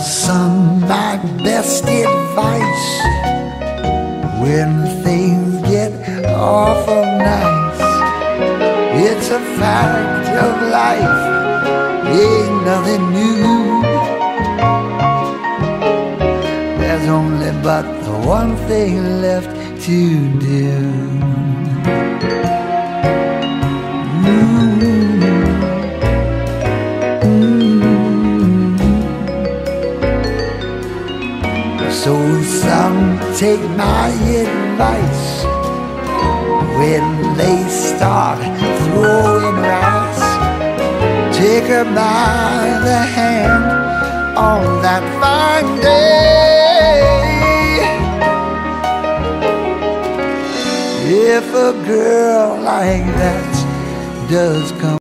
son, my best advice when things get awful nice, it's a fact of life, ain't nothing new. There's only but the one thing left to do. So some take my advice when they start throwing rice. Take her by the hand on that fine day. If a girl like that does come.